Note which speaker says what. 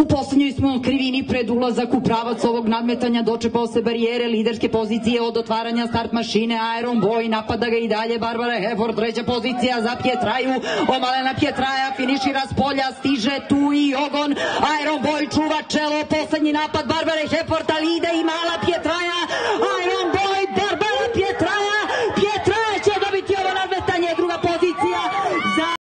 Speaker 1: U poslednjoj smo krivini pred ulazak u pravac ovog nadmetanja dočepao se barijere liderske pozicije od otvaranja start mašine Iron Boy napada ga i dalje Barbara Heford treća pozicija za Pjetraju omalena pietraja, finišira s polja stiže tu i ogon Iron Boy čuva čelo poslednji napad Barbare Heford ali ide i mala pietraja.